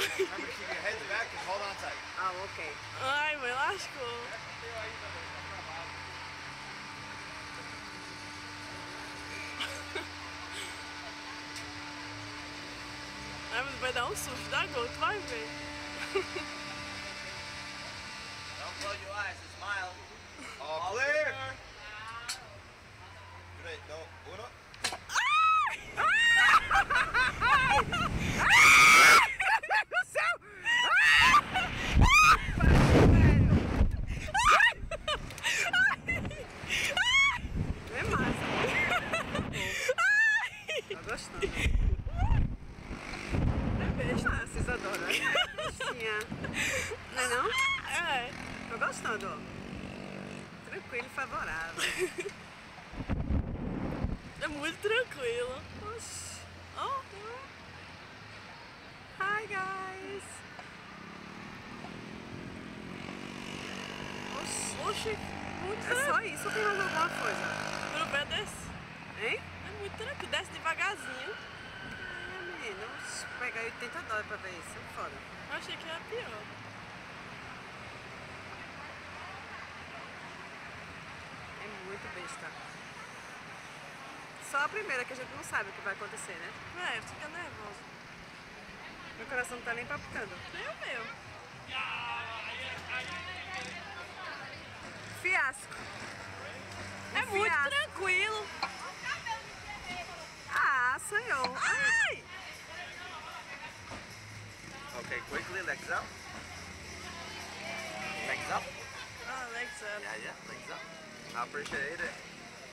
Remember to keep your heads back and hold on tight. Ah, ok. Ai, mãe, lascou. Ai, mas vai dar um susto da gol, tu vai ver. Don't close your eyes smile. All clear. Great. É vocês adoram. Bestinha. Não é não? É. Tô gostando. Tranquilo e favorável. É muito tranquilo. Oxi. Ó, Hi guys. Oxi. oxe, muito É só isso ou tem mais alguma coisa? Oxi, Pegar 80 dólares pra ver isso. É foda. Eu achei que era pior. É muito besta. Só a primeira que a gente não sabe o que vai acontecer, né? É, fica nervosa. Meu coração não tá nem palpitando. Nem o meu. Fiasco. É Um muito fiasco. tranquilo. Legs up. Legs up. Ah, Alexa. Yeah, yeah, legs up. I appreciate it.